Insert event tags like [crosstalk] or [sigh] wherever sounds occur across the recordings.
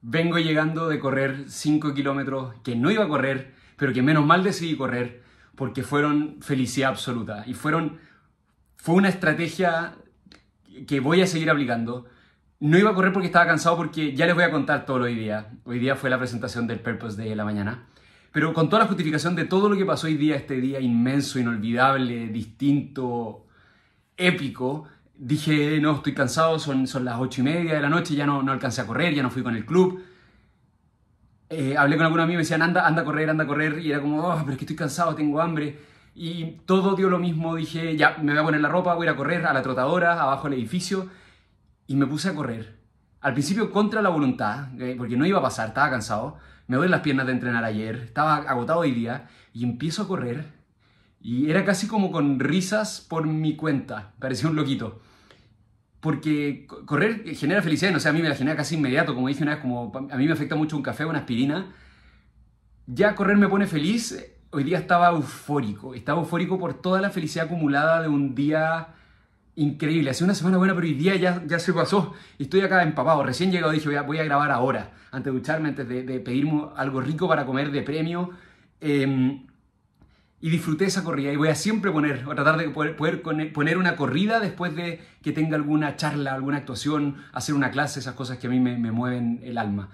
Vengo llegando de correr 5 kilómetros que no iba a correr, pero que menos mal decidí correr porque fueron felicidad absoluta y fueron fue una estrategia que voy a seguir aplicando. No iba a correr porque estaba cansado porque ya les voy a contar todo hoy día. Hoy día fue la presentación del Purpose de la mañana. Pero con toda la justificación de todo lo que pasó hoy día, este día inmenso, inolvidable, distinto, épico, dije, no, estoy cansado, son, son las ocho y media de la noche, ya no, no alcancé a correr, ya no fui con el club. Eh, hablé con algunos amigos y me decían, anda, anda a correr, anda a correr, y era como, oh, pero es que estoy cansado, tengo hambre. Y todo dio lo mismo, dije, ya, me voy a poner la ropa, voy a correr a la trotadora, abajo del edificio, y me puse a correr. Al principio contra la voluntad, eh, porque no iba a pasar, estaba cansado, me duelen las piernas de entrenar ayer, estaba agotado hoy día, y empiezo a correr, y era casi como con risas por mi cuenta, parecía un loquito. Porque correr genera felicidad, no sé, a mí me la genera casi inmediato, como dije una vez, como a mí me afecta mucho un café o una aspirina, ya correr me pone feliz, hoy día estaba eufórico, estaba eufórico por toda la felicidad acumulada de un día increíble, hace una semana buena, pero hoy día ya, ya se pasó, y estoy acá empapado, recién llegado dije voy a, voy a grabar ahora, antes de ducharme, antes de, de, pedirme algo rico para comer de premio, eh, y disfruté esa corrida y voy a siempre poner, a tratar de poder, poner una corrida después de que tenga alguna charla, alguna actuación, hacer una clase, esas cosas que a mí me, mueven el alma.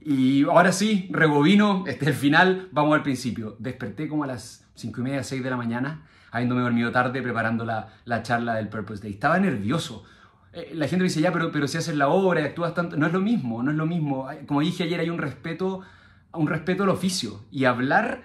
Y ahora sí, rebobino, este es el final, vamos al principio. Desperté como a las 5 y media, 6 de la mañana, habiéndome dormido tarde preparando la, la charla del Purpose Day. Estaba nervioso. Eh, la gente me dice, ya, pero, pero si haces la obra y actúas tanto, no es lo mismo, no es lo mismo. Como dije ayer, hay un respeto, un respeto al oficio y hablar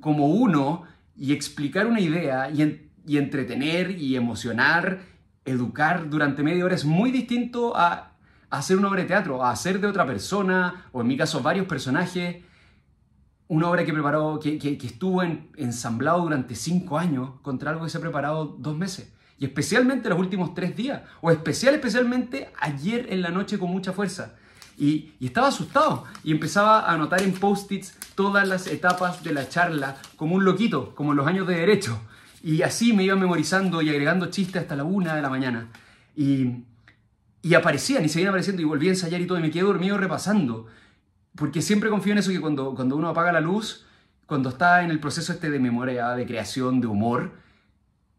como uno y explicar una idea y, entretener y emocionar, educar durante media hora es muy distinto a, hacer una obra de teatro, a hacer de otra persona, o en mi caso varios personajes, una obra que preparó, que, que, estuvo ensamblado durante cinco años contra algo que se ha preparado dos meses. Y especialmente los últimos tres días, o especial, especialmente ayer en la noche con mucha fuerza. Y, estaba asustado y empezaba a anotar en post-its todas las etapas de la charla como un loquito, como en los años de derecho. Y así me iba memorizando y agregando chistes hasta la una de la mañana. Y, y aparecían y seguían apareciendo y volví a ensayar y todo y me quedé dormido repasando. Porque siempre confío en eso que cuando, cuando uno apaga la luz, cuando está en el proceso este de memoria, de creación, de humor,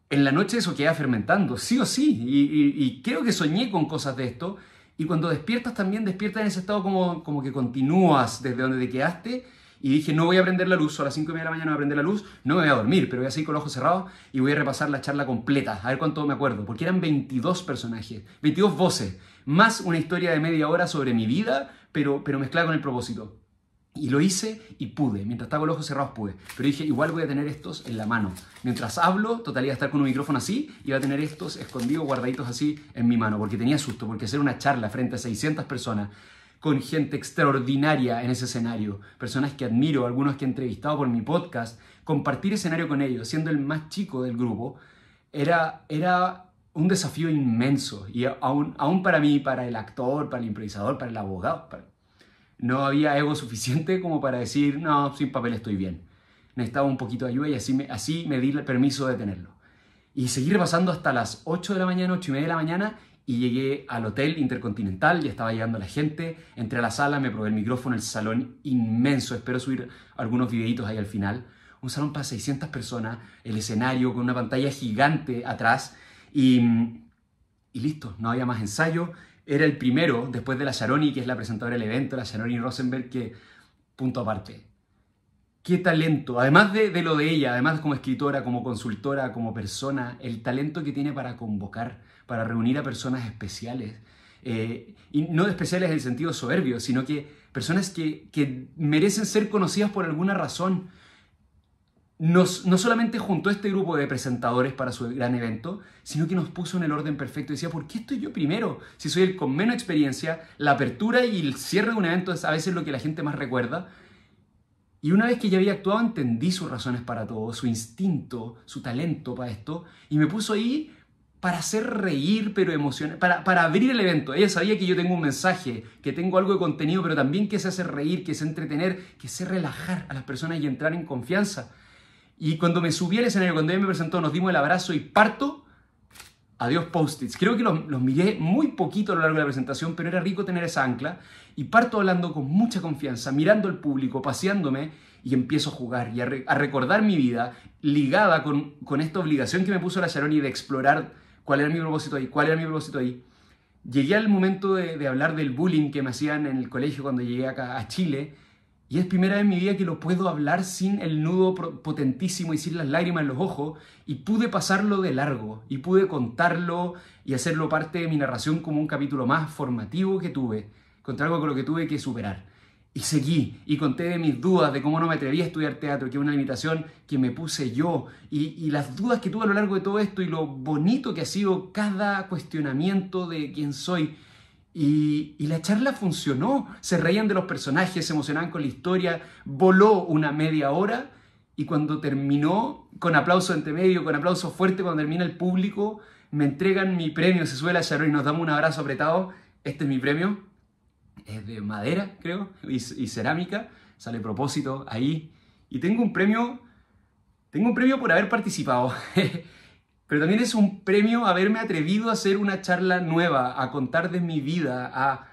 en la noche eso queda fermentando, sí o sí. Y, creo que soñé con cosas de esto y cuando despiertas también despiertas en ese estado como, como que continúas desde donde te quedaste. Y dije, no voy a prender la luz, a las 5 y media de la mañana voy a prender la luz, no me voy a dormir, pero voy a seguir con los ojos cerrados y voy a repasar la charla completa, a ver cuánto me acuerdo, porque eran 22 personajes, 22 voces, más una historia de media hora sobre mi vida, pero, pero mezclada con el propósito. Y lo hice y pude. Mientras estaba con los ojos cerrados pude. Pero dije, igual voy a tener estos en la mano. Mientras hablo, total iba a estar con un micrófono así, iba a tener estos escondidos, guardaditos así en mi mano. Porque tenía susto, porque hacer una charla frente a 600 personas con gente extraordinaria en ese escenario, personas que admiro, algunos que he entrevistado por mi podcast, compartir escenario con ellos, siendo el más chico del grupo, era, era un desafío inmenso. Y aún, aún para mí, para el actor, para el improvisador, para el abogado, para, no había ego suficiente como para decir, no, sin papel estoy bien. Necesitaba un poquito de ayuda y así me, así me di permiso de tenerlo. Y seguí repasando hasta las 8 de la mañana, 8 y media de la mañana, y llegué al Hotel Intercontinental, ya estaba llegando la gente, entré a la sala, me probé el micrófono, el salón inmenso, espero subir algunos videitos ahí al final. Un salón para 600 personas, el escenario con una pantalla gigante atrás, y, y listo, no había más ensayo, era el primero, después de la Sharoni, que es la presentadora del evento, la Sharoni Rosenberg, que, punto aparte. Qué talento, además de, lo de ella, además como escritora, como consultora, como persona, el talento que tiene para convocar, para reunir a personas especiales. Eh, y no especiales en el sentido soberbio, sino que personas que, que merecen ser conocidas por alguna razón no solamente juntó este grupo de presentadores para su gran evento, sino que nos puso en el orden perfecto. Decía, ¿por qué estoy yo primero? Si soy el con menos experiencia, la apertura y el cierre de un evento es a veces lo que la gente más recuerda. Y una vez que ya había actuado, entendí sus razones para todo, su instinto, su talento para esto, y me puso ahí para hacer reír, pero emocionar, para, para abrir el evento. Ella sabía que yo tengo un mensaje, que tengo algo de contenido, pero también que se hace reír, que se entretener, que se relajar a las personas y entrar en confianza. Y cuando me subí al escenario, cuando ella me presentó, nos dimos el abrazo y parto, adiós post-its. Creo que los, los, miré muy poquito a lo largo de la presentación, pero era rico tener esa ancla. Y parto hablando con mucha confianza, mirando al público, paseándome y empiezo a jugar y a, a recordar mi vida ligada con, con, esta obligación que me puso la Sharoni de explorar cuál era mi propósito ahí, cuál era mi propósito ahí. Llegué al momento de, de hablar del bullying que me hacían en el colegio cuando llegué acá a Chile y es primera vez en mi vida que lo puedo hablar sin el nudo potentísimo y sin las lágrimas en los ojos. Y pude pasarlo de largo. Y pude contarlo y hacerlo parte de mi narración como un capítulo más formativo que tuve. Contra algo con lo que tuve que superar. Y seguí y conté de mis dudas, de cómo no me atreví a estudiar teatro, que es una limitación que me puse yo. Y, y las dudas que tuve a lo largo de todo esto y lo bonito que ha sido cada cuestionamiento de quién soy. Y, la charla funcionó. Se reían de los personajes, se emocionaban con la historia, voló una media hora y cuando terminó, con aplauso entre medio, con aplauso fuerte, cuando termina el público, me entregan mi premio, se sube la charla y nos damos un abrazo apretado. Este es mi premio. Es de madera, creo, y, y cerámica. Sale propósito ahí. Y tengo un premio, tengo un premio por haber participado. [laughs] pero también es un premio haberme atrevido a hacer una charla nueva, a contar de mi vida, a,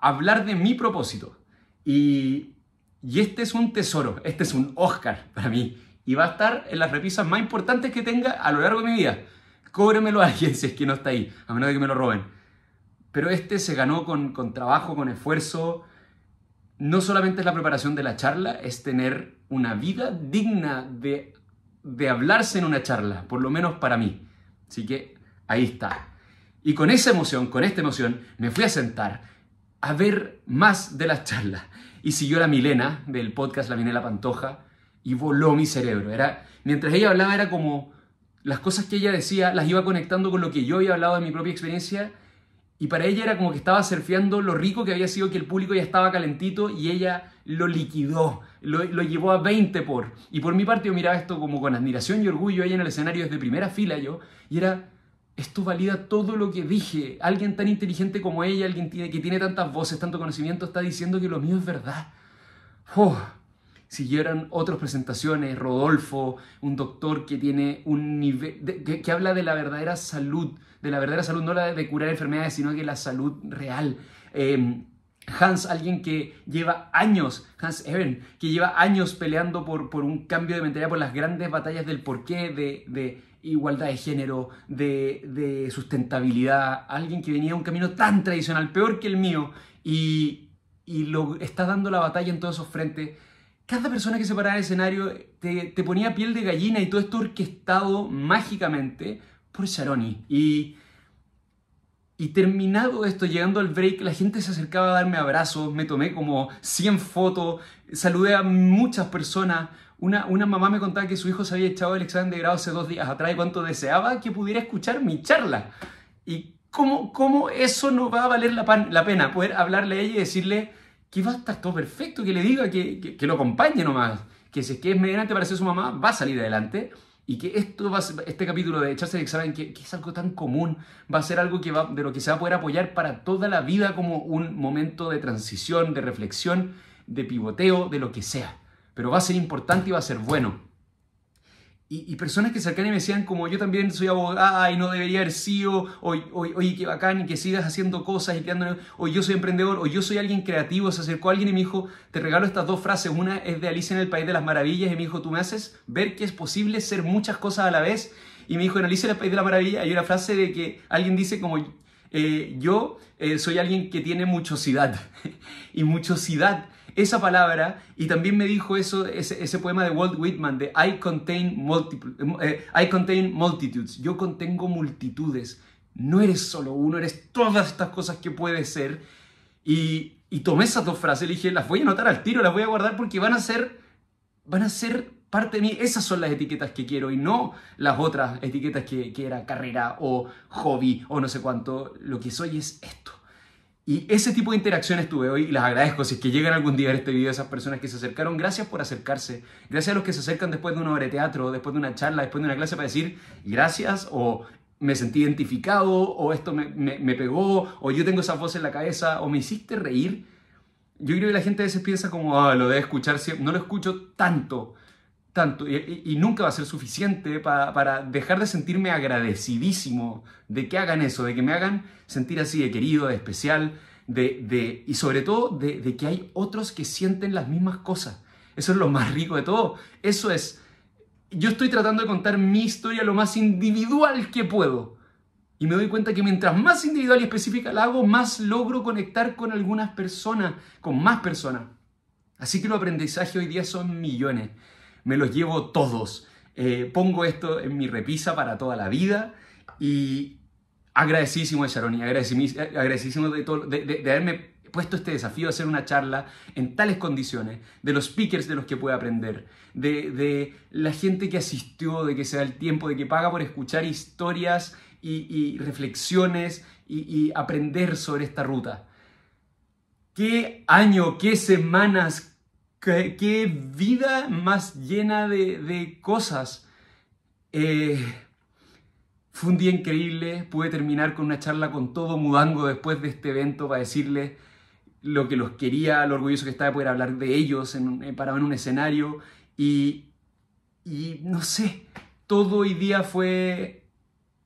hablar de mi propósito. Y, y, este es un tesoro, este es un Oscar para mí. Y va a estar en las repisas más importantes que tenga a lo largo de mi vida. Cóbremelo a alguien si es que no está ahí, a menos de que me lo roben. Pero este se ganó con, con trabajo, con esfuerzo. No solamente es la preparación de la charla, es tener una vida digna de de hablarse en una charla, por lo menos para mí. Así que ahí está. Y con esa emoción, con esta emoción, me fui a sentar a ver más de las charlas. Y siguió la Milena del podcast La Milena Pantoja y voló mi cerebro. Era, mientras ella hablaba era como las cosas que ella decía las iba conectando con lo que yo había hablado de mi propia experiencia y para ella era como que estaba surfeando lo rico que había sido que el público ya estaba calentito y ella lo liquidó, lo, llevó a 20 por. Y por mi parte yo miraba esto como con admiración y orgullo, ella en el escenario desde primera fila yo, y era, esto valida todo lo que dije. Alguien tan inteligente como ella, alguien que tiene tantas voces, tanto conocimiento, está diciendo que lo mío es verdad. Oh, siguieron otras presentaciones, Rodolfo, un doctor que tiene un nivel, de, que, que, habla de la verdadera salud, de la verdadera salud, no la de curar enfermedades, sino que la salud real. Eh, Hans, alguien que lleva años, Hans Eben, que lleva años peleando por, por un cambio de mentalidad, por las grandes batallas del porqué de, de igualdad de género, de, de, sustentabilidad, alguien que venía un camino tan tradicional, peor que el mío, y, y lo está dando la batalla en todos esos frentes. Cada persona que se paraba en el escenario te, te ponía piel de gallina y todo esto orquestado mágicamente por Sharoni. Y y terminado esto, llegando al break, la gente se acercaba a darme abrazos, me tomé como 100 fotos, saludé a muchas personas. Una, una mamá me contaba que su hijo se había echado el examen de grado hace dos días atrás y cuánto deseaba que pudiera escuchar mi charla. Y cómo, cómo eso no va a valer la, pena, poder hablarle a ella y decirle que va a estar todo perfecto, que le diga que, que, que lo acompañe nomás, que si es que es mediante para ser su mamá, va a salir adelante y que esto va, este capítulo de echarse el examen, que, que, es algo tan común, va a ser algo que va, de lo que se va a poder apoyar para toda la vida como un momento de transición, de reflexión, de pivoteo, de lo que sea. Pero va a ser importante y va a ser bueno. Y, y, personas que se acercan y me decían como yo también soy abogada y no debería haber sido, oye, qué bacán, y que sigas haciendo cosas y creando, o yo soy emprendedor, o yo soy alguien creativo, se acercó alguien y me dijo, te regalo estas dos frases, una es de Alicia en el País de las Maravillas, y me dijo, tú me haces ver que es posible ser muchas cosas a la vez, y me dijo, en Alicia en el País de las Maravillas hay una frase de que alguien dice como, eh, yo eh, soy alguien que tiene muchosidad, [laughs] y muchosidad esa palabra y también me dijo eso, ese, poema de Walt Whitman de I contain, multiple, eh, I contain multitudes, yo contengo multitudes, no eres solo uno, eres todas estas cosas que puedes ser. Y, y tomé esas dos frases y dije, las voy a anotar al tiro, las voy a guardar porque van a ser, van a ser parte de mí. Esas son las etiquetas que quiero y no las otras etiquetas que, que era carrera o hobby o no sé cuánto. Lo que soy es esto. Y ese tipo de interacciones tuve hoy y las agradezco. Si es que llegan algún día a este video esas personas que se acercaron, gracias por acercarse. Gracias a los que se acercan después de una obra de teatro, después de una charla, después de una clase para decir gracias o me sentí identificado o esto me, me, pegó o yo tengo esa voz en la cabeza o me hiciste reír. Yo creo que la gente a veces piensa como, ah, lo debe escuchar, no lo escucho tanto tanto y, nunca va a ser suficiente para dejar de sentirme agradecidísimo de que hagan eso, de que me hagan sentir así de querido, de especial, de, de y sobre todo de, de, que hay otros que sienten las mismas cosas. Eso es lo más rico de todo. Eso es, yo estoy tratando de contar mi historia lo más individual que puedo. Y me doy cuenta que mientras más individual y específica la hago, más logro conectar con algunas personas, con más personas. Así que los aprendizajes hoy día son millones. Me los llevo todos. Eh, pongo esto en mi repisa para toda la vida y agradecidísimo de Sharon y agradecidísimo de, todo, de, haberme puesto este desafío de hacer una charla en tales condiciones, de los speakers de los que puede aprender, de, de, la gente que asistió, de que se da el tiempo, de que paga por escuchar historias y, reflexiones y, aprender sobre esta ruta. ¿Qué año, qué semanas, qué, vida más llena de, cosas? Eh, fue un día increíble, pude terminar con una charla con todo Mudango después de este evento para decirle lo que los quería, lo orgulloso que estaba de poder hablar de ellos en, en, para en un escenario y, y no sé, todo hoy día fue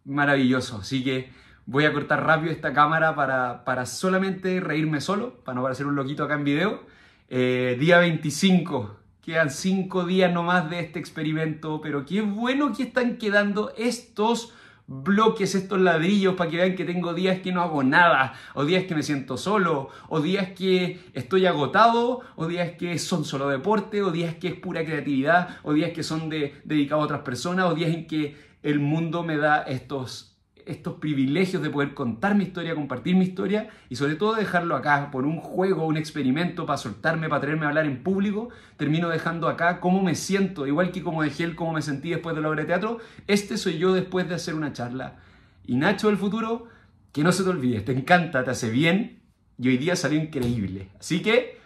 maravilloso. Así que voy a cortar rápido esta cámara para, para solamente reírme solo, para no parecer un loquito acá en video. Eh, día 25, quedan 5 días nomás de este experimento, pero qué bueno que están quedando estos bloques, estos ladrillos, para que vean que tengo días que no hago nada, o días que me siento solo, o días que estoy agotado, o días que son solo deporte, o días que es pura creatividad, o días que son de, dedicados a otras personas, o días en que el mundo me da estos, estos privilegios de poder contar mi historia, compartir mi historia y sobre todo dejarlo acá por un juego, un experimento para soltarme, para tenerme a hablar en público, termino dejando acá cómo me siento, igual que como dejé el cómo me sentí después de la obra teatro, este soy yo después de hacer una charla. Y Nacho del futuro, que no se te olvide, te encanta, te hace bien y hoy día salió increíble. Así que,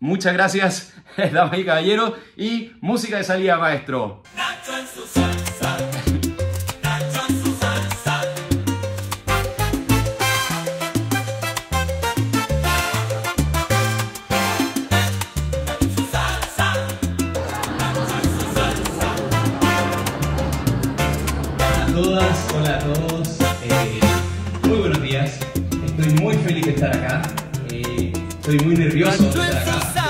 muchas gracias, [laughs] damas y caballeros, y música de salida, maestro. Hola a todos. Eh, muy buenos días. Estoy muy feliz de estar acá. Eh, estoy muy nervioso de estar acá.